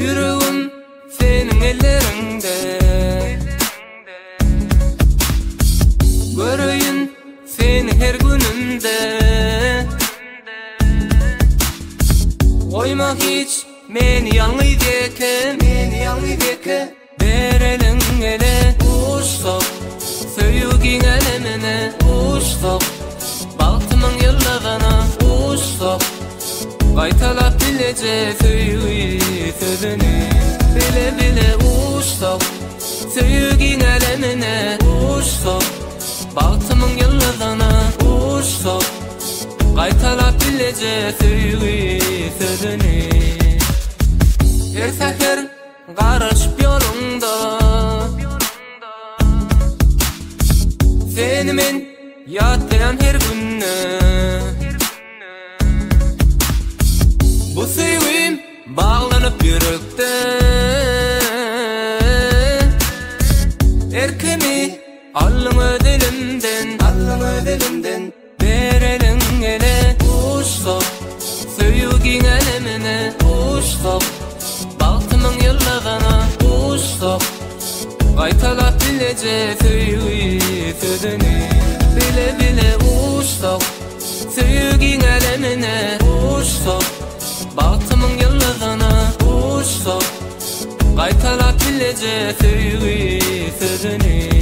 жүрегім сенің ellerinde. Көрейін сені her gününde Oyma hiç meni yalnız yeke. Meni yalnız yeke. Berelen ele uçsak söyügin elemine uçsak baltımın yıllığına uçsak kaytalap bilece söyüyü Söyügin elemine Uşsok Baltımın yıllavana Uşsok Qaytalap bilece söyügi sözünü. Her sefer qarışıp yolunda. Seni yatlayan her günne Bu sevgim bağlanıp yürekte Alın dilimden Alın dilimden Berelin ele uşsok Söyügin elemine uşsok Baltımın yıllavana uşsok Qaytalap bilece söyügi sözünü Bile bile uşsok Söyügin elemine uşsok Baltımın yıllavana uşsok Qaytalap bilece söyügi sözünü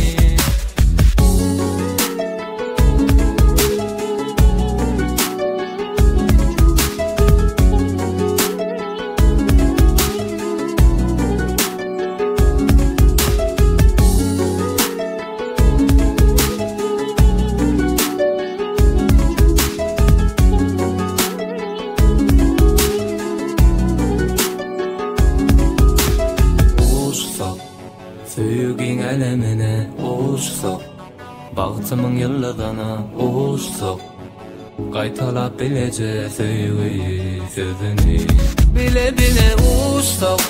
Ögün elemine uçsuk Bağtımın yıllıgına uçsuk Qaytalap bilece söygüyü sözünü Bile bile uçsuk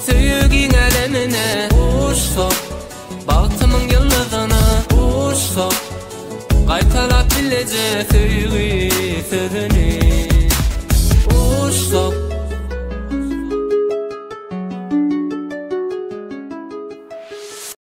Söygün elemine uçsuk Bağtımın yıllıgına uçsuk Qaytalap bilece söygüyü sözünü Uçsuk